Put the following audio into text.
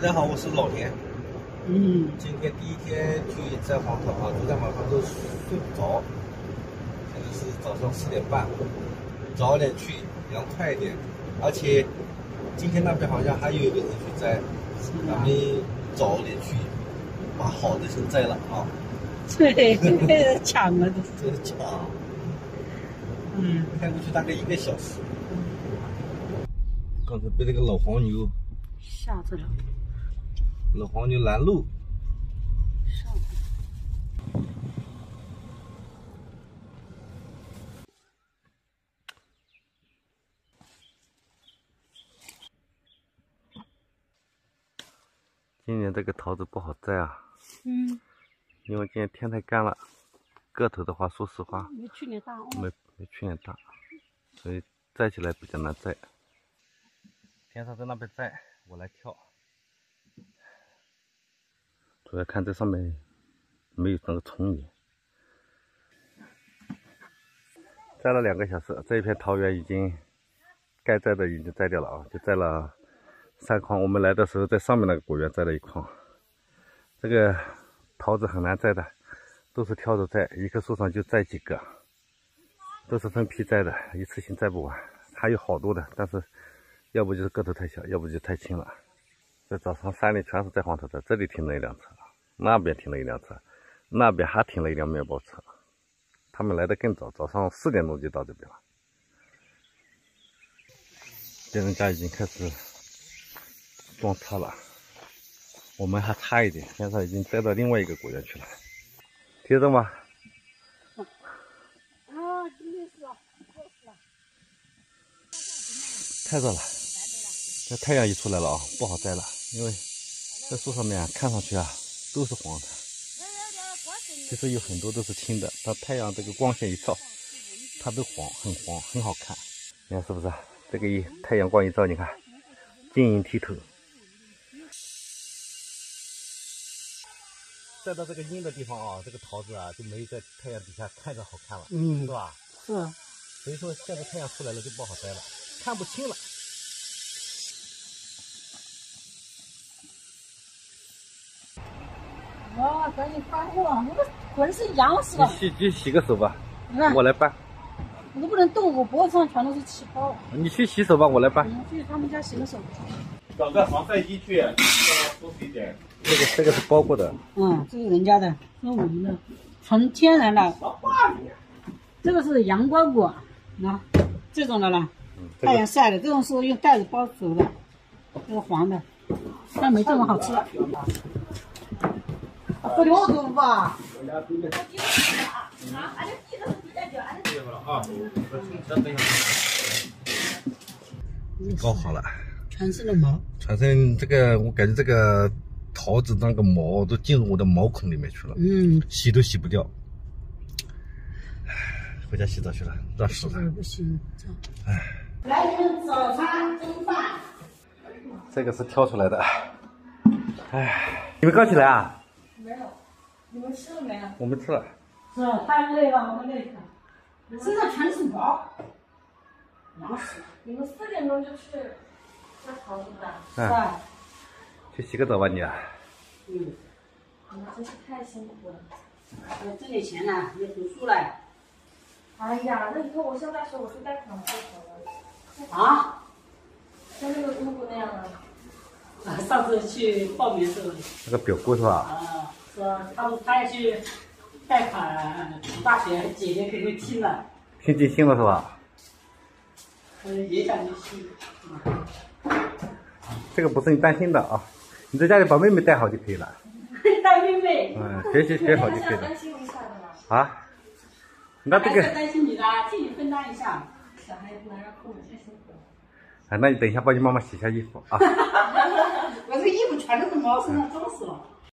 大家好，我是老田。嗯，今天第一天去摘黄桃啊，昨天晚上都睡不着。现在是早上四点半，早点去，凉快一点。而且今天那边好像还有一个人去摘，咱们早点去，把好的先摘了啊。对，抢了都。真抢。嗯，开过去大概一个小时。刚才被那个老黄牛吓着了。老黄牛拦路。今年这个桃子不好摘啊。嗯。因为今年天太干了，个头的话，说实话，没去年大。没没去年大，所以摘起来比较难摘。天上在那边摘，我来挑。主要看这上面没有那个虫眼。摘了两个小时，这一片桃园已经该摘的已经摘掉了啊，就摘了三筐。我们来的时候在上面那个果园摘了一筐。这个桃子很难摘的，都是挑着摘，一棵树上就摘几个，都是分批摘的，一次性摘不完。还有好多的，但是要不就是个头太小，要不就太轻了。这早上山里全是摘黄桃的，这里停了一辆车，那边停了一辆车，那边还停了一辆面包车。他们来的更早，早上四点钟就到这边了。别人家已经开始装车了，我们还差一点，现在已经摘到另外一个果园去了。贴着吗？啊，今天是啊，太热了，这太阳一出来了啊，不好摘了，因为这树上面看上去啊都是黄的。其实有很多都是青的，它太阳这个光线一照，它都黄，很黄，很好看。你看是不是？这个一太阳光一照，你看晶莹剔透。晒到这个阴的地方啊，这个桃子啊就没在太阳底下看着好看了，嗯，是吧？是。所以说现在太阳出来了就不好摘了，看不清了。哇，赶紧翻过，我这浑身痒死了。洗就洗个手吧，你看我来搬。我都不能动，我脖子上全都是气泡。你去洗手吧，我来搬。你去他们家洗个手。找个防晒衣去，让它舒适一点。这个这个是包过的，嗯，这是人家的，是我们的，纯天然的。这个是阳光果，那这种的呢，嗯，太阳晒的，这种是用袋子包熟的，这个黄的，但没这么好吃。不留怎么办？啊，搞好了，全是的毛。全身这个我感觉这个桃子那个毛都进入我的毛孔里面去了，嗯，洗都洗不掉。唉，回家洗澡去了，热死了。不行。唉，来，你们早餐、中饭。这个是挑出来的。唉，你们刚起来啊？没有，你们吃了没有？我们吃了。是，太累了，我们累死身上全是毛，痒死了。你们四点钟就去摘桃子的，嗯，是吧？去洗个澡吧你。啊嗯，你们真是太辛苦了。我挣点钱呢，也读书了。哎呀，那以后我上大学我去贷款就好了，啊？像那个姑姑那样啊。啊，上次去报名的时候，那个表姑是吧？啊，说他们他要去贷款读大学，姐姐给会听了，听进心了是吧？嗯，也想去去。这个不是你担心的啊，你在家里把妹妹带好就可以了。带妹妹。嗯，学习学好就可以了。还是要担心一下的嘛，啊？那这个，担心你的，替你分担一下。小孩不能让父母太辛苦了。哎，那你等一下帮你妈妈洗一下衣服啊。我这衣服全都是毛，身上脏死了。